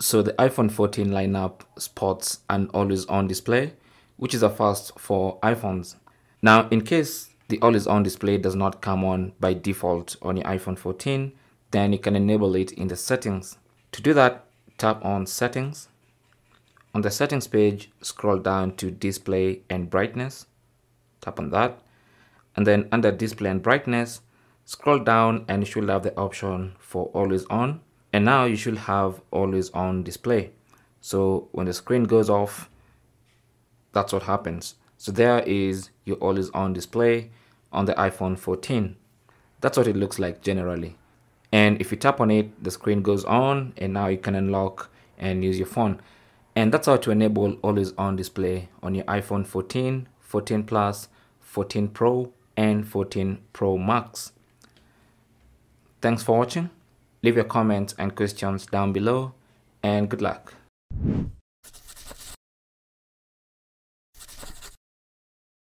So the iPhone 14 lineup sports an always on display, which is a first for iPhones. Now, in case the always on display does not come on by default on your iPhone 14, then you can enable it in the settings. To do that, tap on settings. On the settings page, scroll down to display and brightness. Tap on that. And then under display and brightness, scroll down and you should have the option for always on. And now you should have always on display. So when the screen goes off, that's what happens. So there is your always on display on the iPhone 14. That's what it looks like generally. And if you tap on it, the screen goes on and now you can unlock and use your phone. And that's how to enable always on display on your iPhone 14, 14 Plus, 14 Pro, and 14 Pro Max. Thanks for watching. Leave your comments and questions down below and good luck.